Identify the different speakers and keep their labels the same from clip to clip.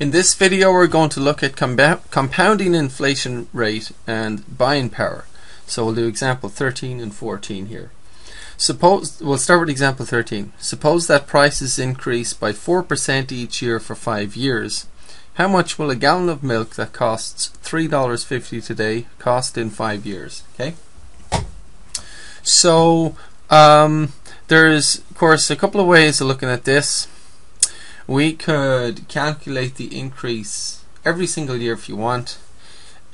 Speaker 1: In this video we're going to look at compounding inflation rate and buying power. So we'll do example 13 and 14 here. Suppose we'll start with example 13. Suppose that prices increase by 4% each year for 5 years. How much will a gallon of milk that costs $3.50 today cost in 5 years? Okay? So um, there's of course a couple of ways of looking at this we could calculate the increase every single year if you want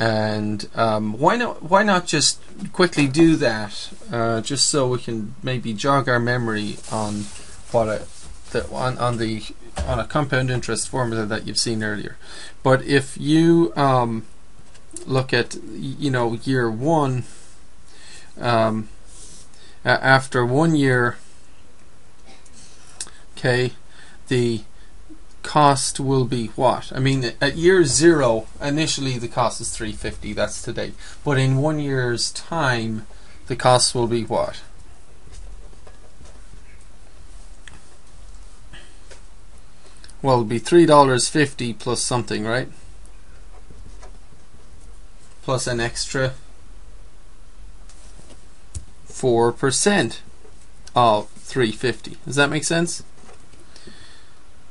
Speaker 1: and um, why not why not just quickly do that uh, just so we can maybe jog our memory on what a, the, on, on the on a compound interest formula that you've seen earlier. But if you um, look at you know year one um, after one year okay the cost will be what? I mean, at year zero, initially the cost is 350. That's today. But in one year's time, the cost will be what? Well, it'll be three dollars fifty plus something, right? Plus an extra four percent of 350. Does that make sense?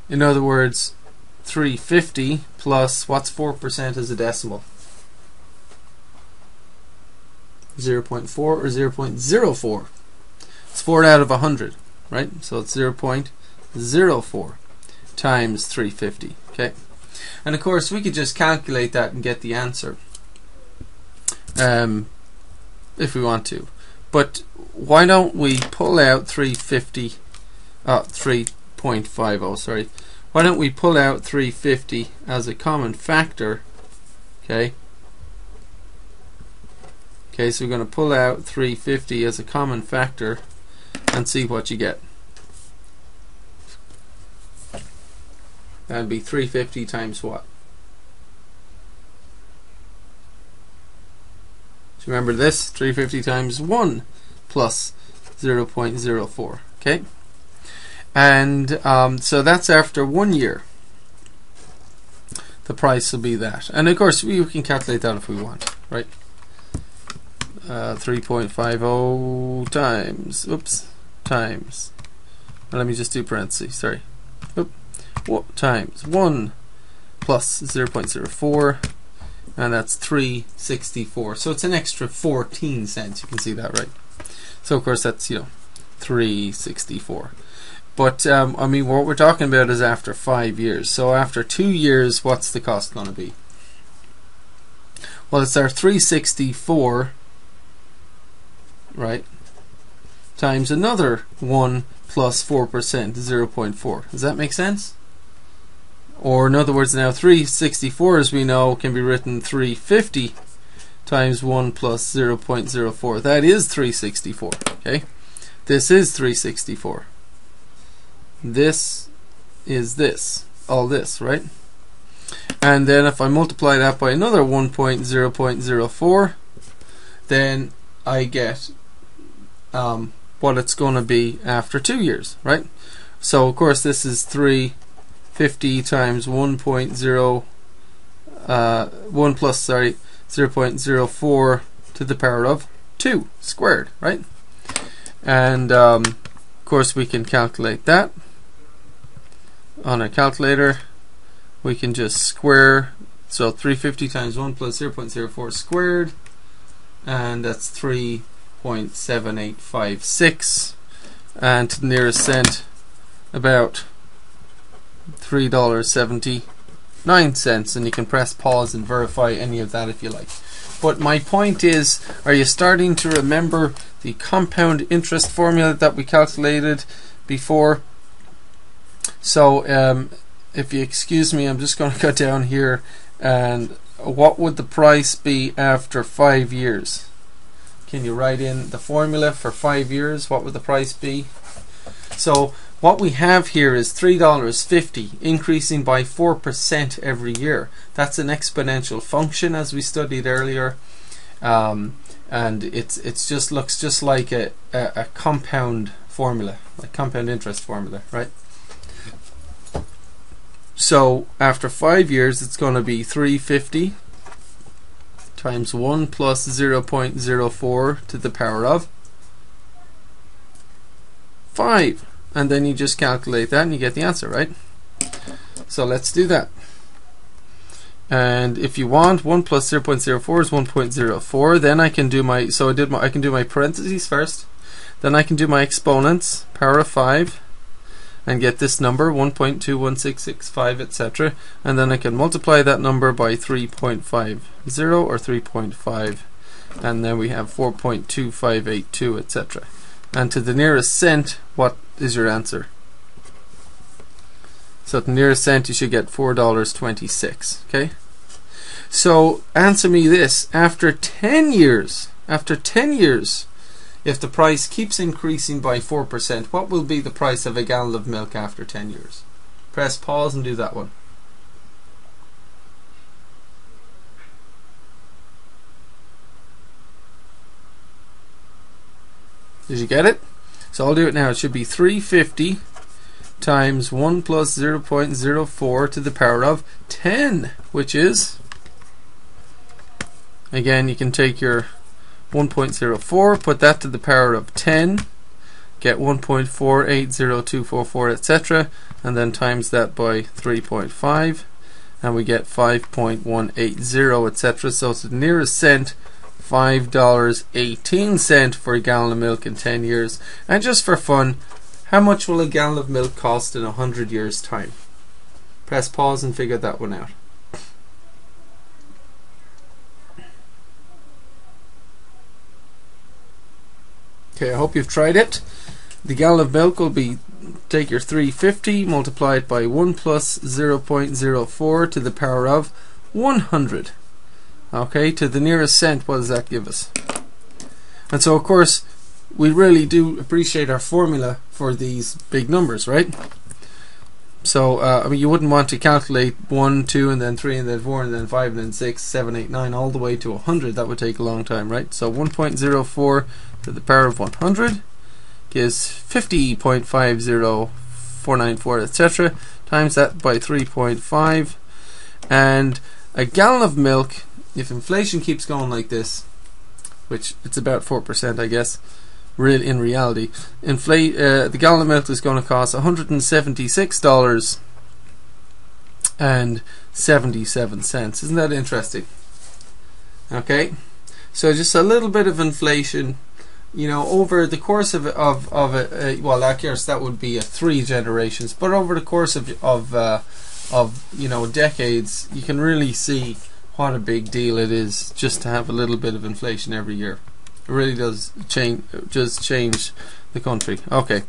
Speaker 1: In other words, 350 plus what's 4% as a decimal? 0.4 or 0.04. It's 4 out of 100, right? So it's 0.04 times 350, okay? And of course, we could just calculate that and get the answer um, if we want to. But why don't we pull out 350, uh, 3 0.50 sorry. Why don't we pull out 350 as a common factor okay? Okay so we're going to pull out 350 as a common factor and see what you get. That'd be 350 times what? So remember this? 350 times 1 plus 0.04 okay and um, so that's after one year. The price will be that. And of course we can calculate that if we want right? Uh, 3.50 times oops times let me just do parentheses sorry. Oop. What, times 1 plus 0.04 and that's 364 so it's an extra 14 cents you can see that right? So of course that's you know 364 but um, I mean, what we're talking about is after five years. So after two years, what's the cost going to be? Well, it's our 364, right, times another 1 plus 4%, 0.4. Does that make sense? Or in other words, now 364, as we know, can be written 350 times 1 plus 0.04. That is 364, okay? This is 364 this is this, all this, right? And then if I multiply that by another 1.0.04, then I get um, what it's going to be after two years, right? So of course this is 350 times 1.0, uh, 1 plus, sorry, 0.04 to the power of 2 squared, right? And um, of course we can calculate that on a calculator we can just square so 350 times 1 plus 0.04 squared and that's 3.7856 and to the nearest cent about $3.79 and you can press pause and verify any of that if you like. But my point is are you starting to remember the compound interest formula that we calculated before so um, if you excuse me, I'm just going to go down here and what would the price be after five years? Can you write in the formula for five years? What would the price be? So what we have here is $3.50 increasing by 4% every year. That's an exponential function as we studied earlier. Um, and it's it's just looks just like a, a, a compound formula, a compound interest formula, right? So after five years, it's going to be 350 times 1 plus 0.04 to the power of 5. And then you just calculate that and you get the answer, right? So let's do that. And if you want, 1 plus 0.04 is 1.04. Then I can do my, so I did my, I can do my parentheses first. Then I can do my exponents, power of 5 and get this number 1.21665 etc and then I can multiply that number by 3.50 or 3.5 and then we have 4.2582 etc and to the nearest cent what is your answer? So the nearest cent you should get $4.26 okay? So answer me this after 10 years after 10 years if the price keeps increasing by 4%, what will be the price of a gallon of milk after 10 years? Press pause and do that one. Did you get it? So I'll do it now. It should be 350 times 1 plus 0.04 to the power of 10, which is, again, you can take your 1.04, put that to the power of 10, get 1.480244, etc., and then times that by 3.5, and we get 5.180, etc. So it's the nearest cent, $5.18 for a gallon of milk in 10 years. And just for fun, how much will a gallon of milk cost in 100 years' time? Press pause and figure that one out. Okay, I hope you've tried it. The gallon of milk will be take your 350, multiply it by 1 plus 0.04 to the power of 100. Okay, to the nearest cent, what does that give us? And so, of course, we really do appreciate our formula for these big numbers, right? So, uh, I mean, you wouldn't want to calculate 1, 2, and then 3, and then 4, and then 5, and then 6, 7, 8, 9, all the way to 100. That would take a long time, right? So 1.04 to the power of 100 gives 50.50494 etc. Times that by 3.5 and a gallon of milk if inflation keeps going like this which it's about 4% I guess real in reality inflate uh, the gallon of milk is going to cost 176 dollars and 77 cents. Isn't that interesting? Okay? So just a little bit of inflation you know, over the course of of of a, uh, well, I guess that would be a three generations, but over the course of of uh, of you know decades, you can really see what a big deal it is just to have a little bit of inflation every year. It really does change, just change the country. Okay,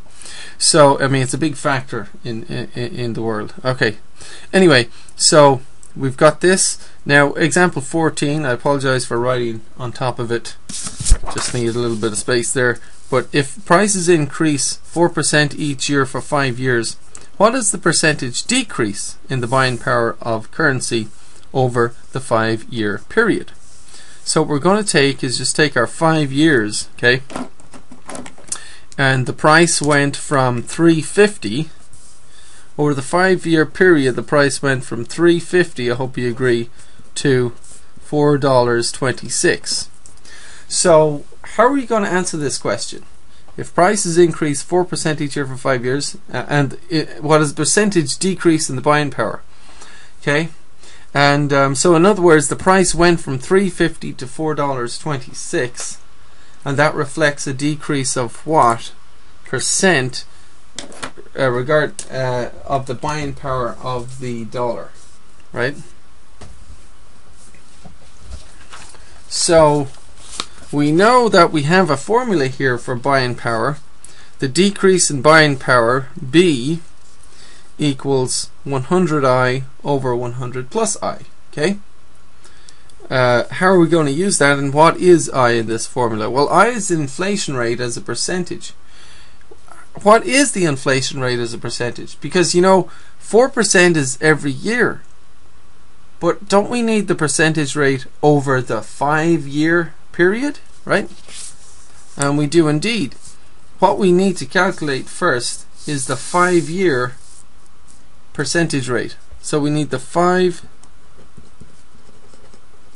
Speaker 1: so I mean, it's a big factor in in, in the world. Okay, anyway, so we've got this. Now, example 14, I apologize for writing on top of it. Just need a little bit of space there. But if prices increase 4% each year for 5 years, what is the percentage decrease in the buying power of currency over the 5 year period? So what we're going to take is just take our 5 years, okay? And the price went from 350 over the five year period, the price went from 350 I hope you agree, to $4.26. So, how are we going to answer this question? If prices increase 4% each year for five years, uh, and it, what is the percentage decrease in the buying power? Okay, and um, so in other words, the price went from 350 to $4.26, and that reflects a decrease of what percent uh, regard uh, of the buying power of the dollar, right? So we know that we have a formula here for buying power. The decrease in buying power B equals 100i over 100 plus i. Okay. Uh, how are we going to use that, and what is i in this formula? Well, i is the inflation rate as a percentage what is the inflation rate as a percentage? Because you know, 4% is every year. But don't we need the percentage rate over the five year period, right? And we do indeed. What we need to calculate first is the five year percentage rate. So we need the five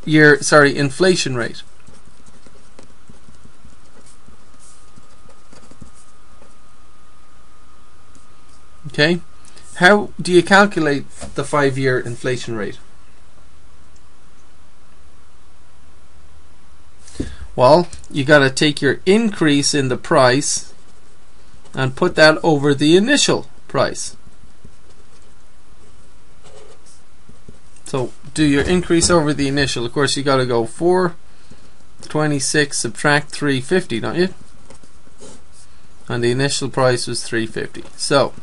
Speaker 1: year, sorry, inflation rate. Okay, how do you calculate the five year inflation rate? Well, you got to take your increase in the price and put that over the initial price. So do your increase over the initial. Of course, you got to go 426 subtract 350, don't you? And the initial price was 350. So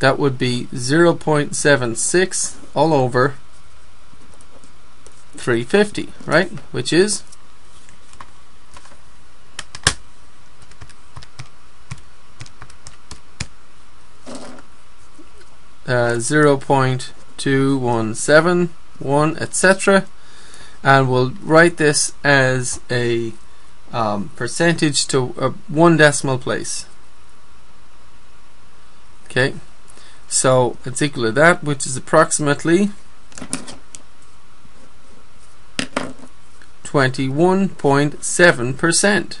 Speaker 1: that would be 0.76 all over 350, right? Which is uh, 0.2171, etc. And we'll write this as a um, percentage to uh, one decimal place. Okay, so it's equal to that, which is approximately 21.7%.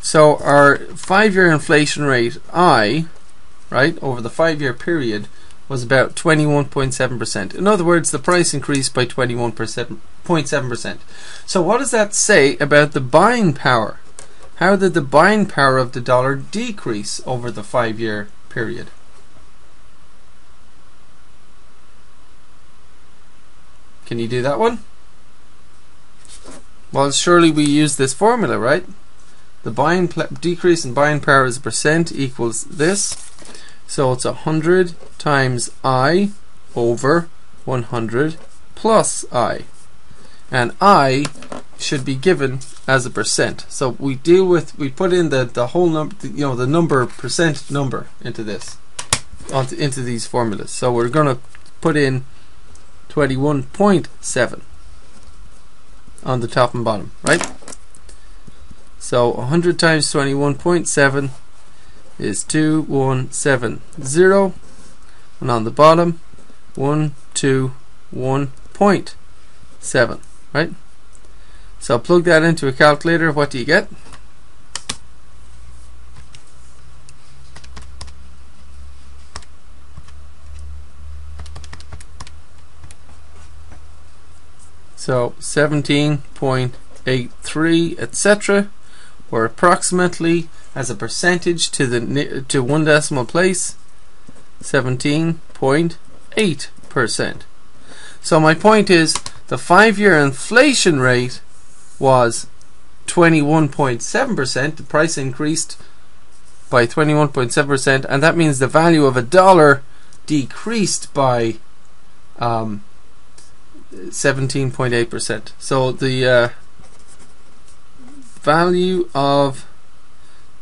Speaker 1: So our five-year inflation rate I, right, over the five-year period was about 21.7%. In other words, the price increased by 21.7%. So what does that say about the buying power? How did the buying power of the dollar decrease over the five-year period? Can you do that one? Well, surely we use this formula, right? The buying decrease in buying power as a percent equals this. So it's 100 times I over 100 plus I. And I should be given as a percent. So we deal with, we put in the, the whole number, you know, the number, percent number into this, onto, into these formulas. So we're going to put in 21.7 on the top and bottom, right? So 100 times 21.7 is 2170 and on the bottom 121.7 right so plug that into a calculator what do you get So 17.83 etc. or approximately as a percentage to the to one decimal place 17.8 percent. So my point is the five-year inflation rate was 21.7 percent. The price increased by 21.7 percent, and that means the value of a dollar decreased by um, 17.8%. So the uh, value of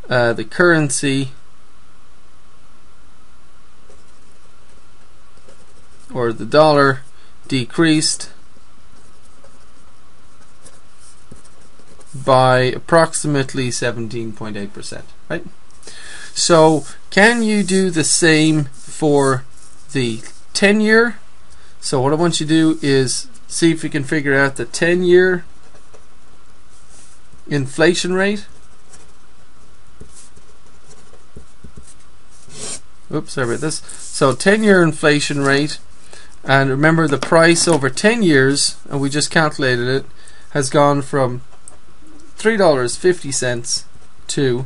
Speaker 1: uh, the currency or the dollar decreased by approximately 17.8%, right? So can you do the same for the 10 year so what I want you to do is see if you can figure out the 10 year inflation rate. Oops, sorry about this. So 10 year inflation rate and remember the price over 10 years and we just calculated it has gone from $3.50 to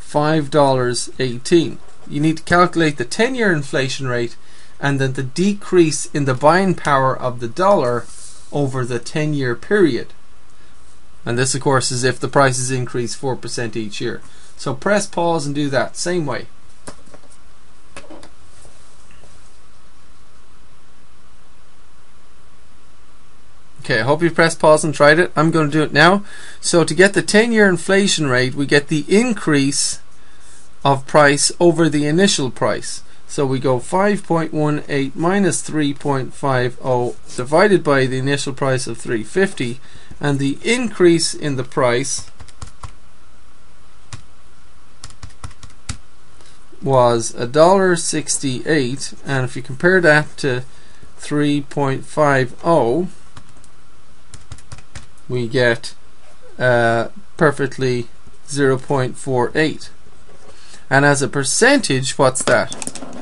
Speaker 1: $5.18. You need to calculate the 10 year inflation rate and then the decrease in the buying power of the dollar over the 10 year period. And this, of course, is if the prices increase 4% each year. So press pause and do that same way. Okay, I hope you pressed pause and tried it. I'm going to do it now. So to get the 10 year inflation rate, we get the increase of price over the initial price. So we go 5.18 minus 3.50 divided by the initial price of 350 and the increase in the price was a dollar sixty-eight, and if you compare that to three point five oh, we get uh, perfectly zero point four eight. And as a percentage, what's that?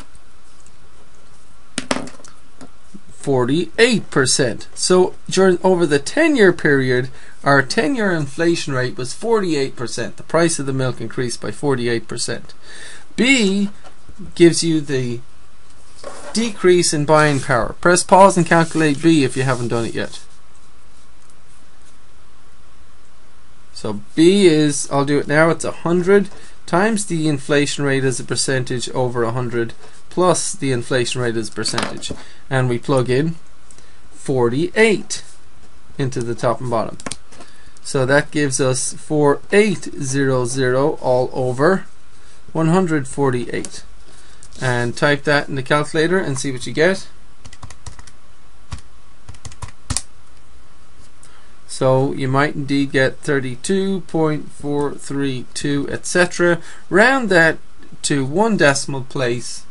Speaker 1: 48%. So during over the 10 year period, our 10 year inflation rate was 48%. The price of the milk increased by 48%. B gives you the decrease in buying power. Press pause and calculate B if you haven't done it yet. So B is, I'll do it now, it's 100 times the inflation rate as a percentage over 100 plus the inflation rate as a percentage. And we plug in 48 into the top and bottom. So that gives us 4800 all over 148. And type that in the calculator and see what you get. So you might indeed get 32.432 etc. Round that to one decimal place.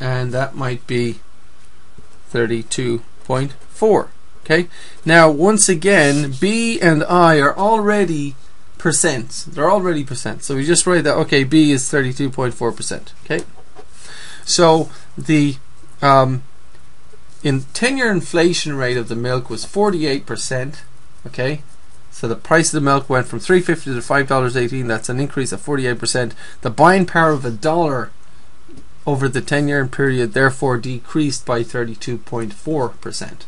Speaker 1: And that might be 32.4 okay? Now once again B and I are already percent. They're already percent. So we just write that okay B is 32.4 percent okay? So the um, in 10 year inflation rate of the milk was 48 percent okay? So the price of the milk went from 3.50 to 5 dollars 18 that's an increase of 48 percent. The buying power of a dollar over the 10 year period therefore decreased by 32.4 percent